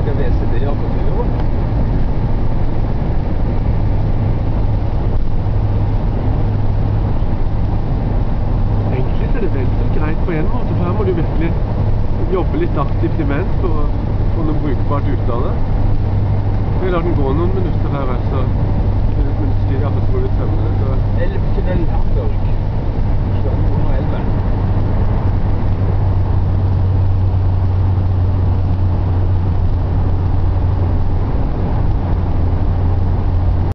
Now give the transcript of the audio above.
lage VCD-er på fyren. Egentlig så er det veldig greit på en måte, for her må du virkelig jobbe litt aktivt imens for å få noe brukbart ut av det. Vi lar den gå noen minutter her, altså.